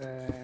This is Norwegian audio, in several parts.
eh,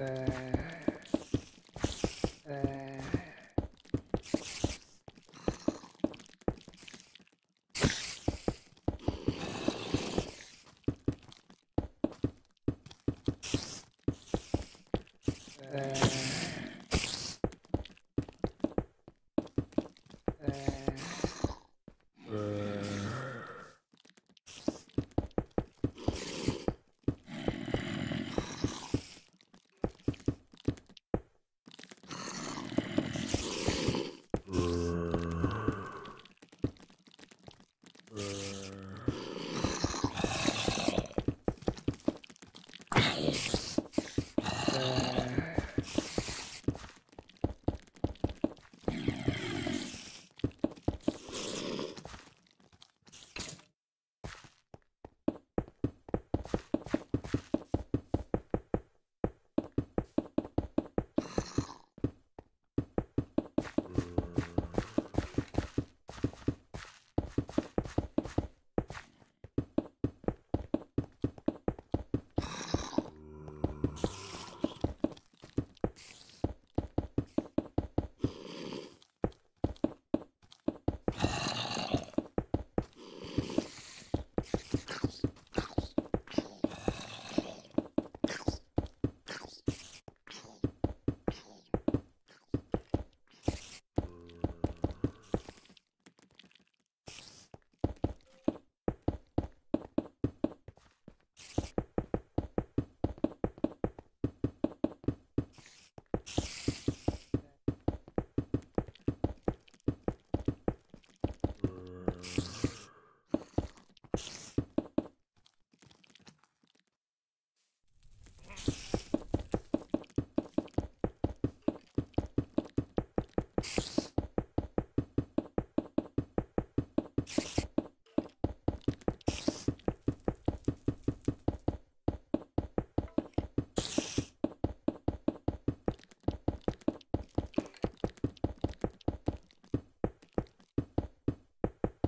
Uh...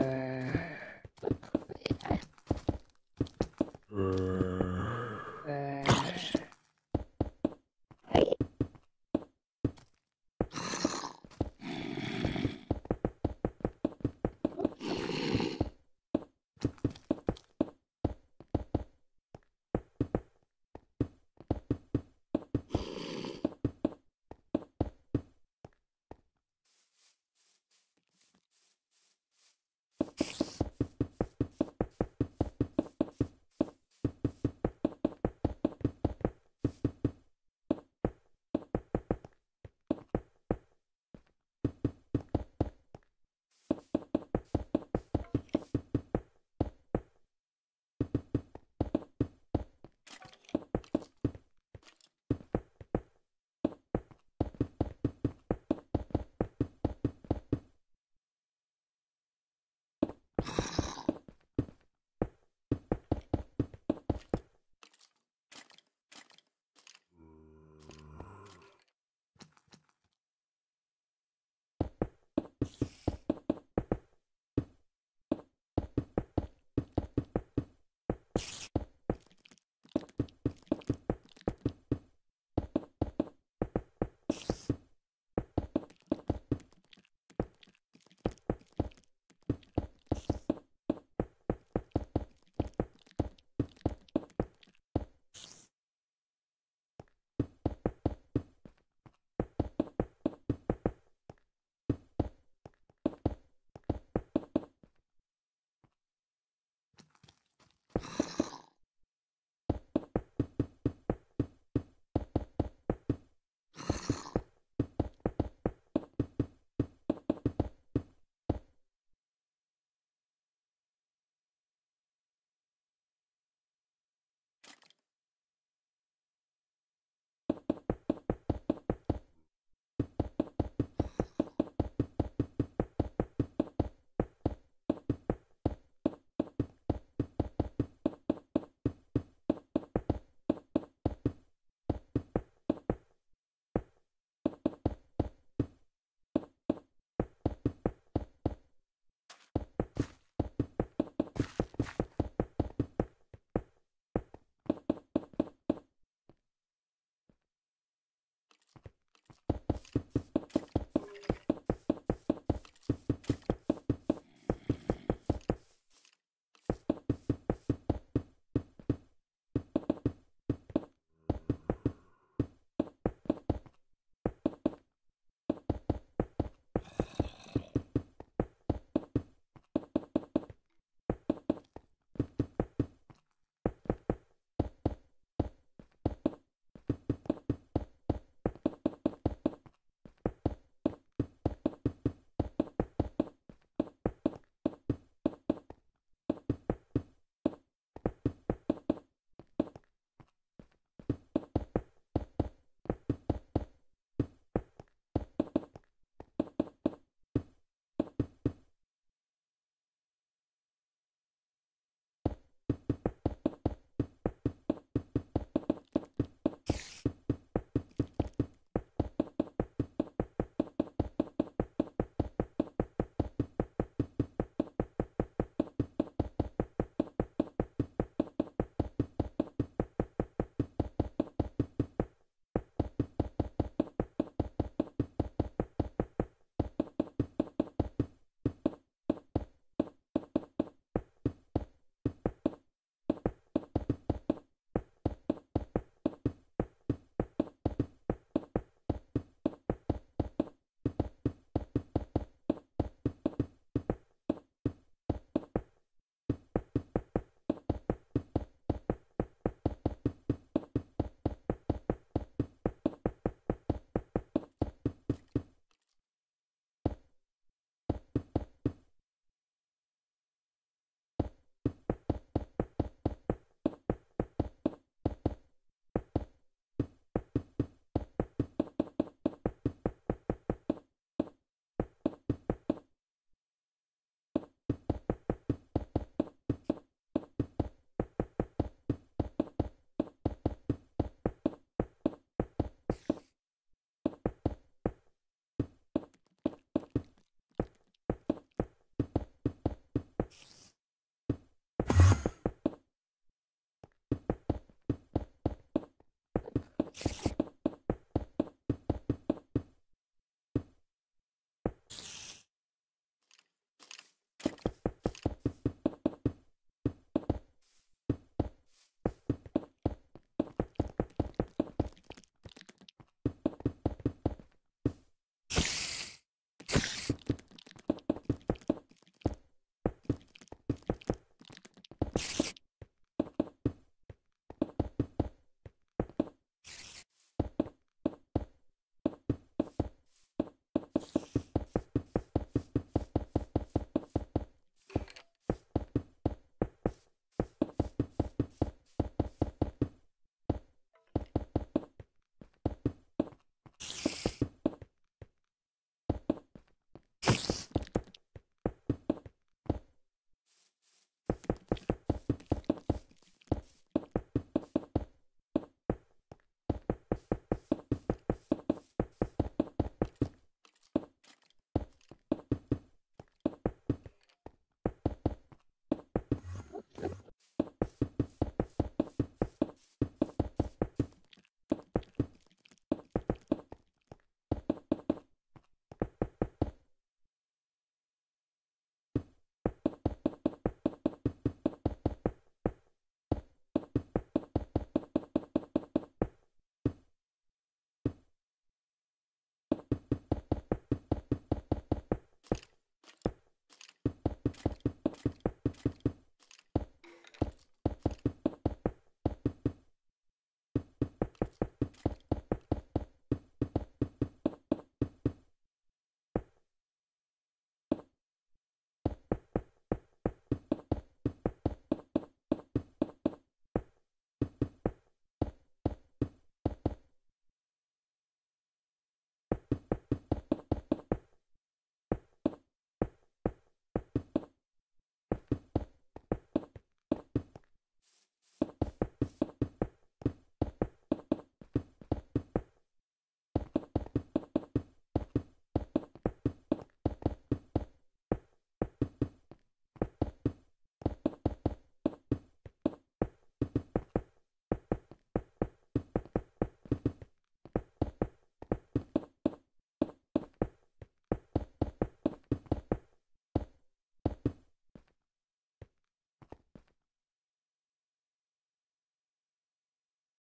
uh,